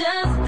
just